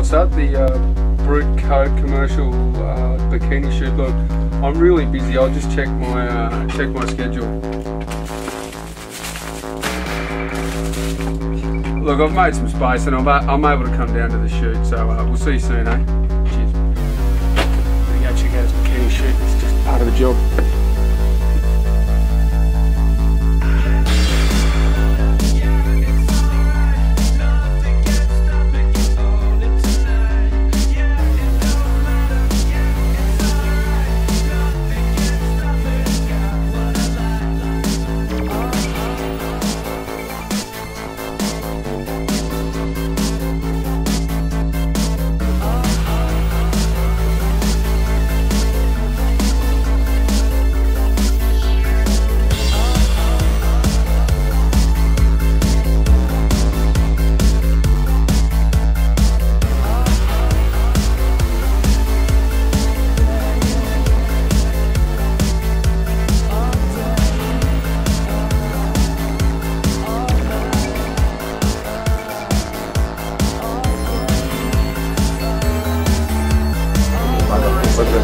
what's up? The uh, Brut Code commercial uh, bikini shoot. Look, I'm really busy. I'll just check my uh, check my schedule. Look, I've made some space and I'm, I'm able to come down to the shoot. So uh, we'll see you soon, eh? Cheers. There you go. Check out this bikini shoot. It's just part of the job.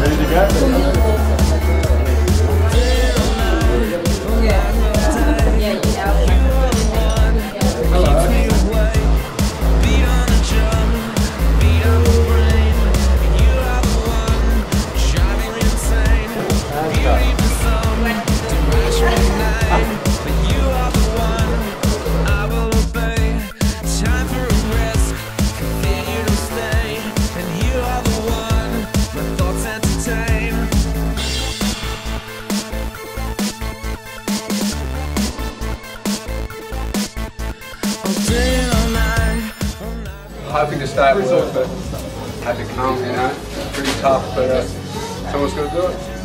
Ready to go? Hoping to stay at work, but had to come, you know. Pretty tough, but uh, someone's got to do it.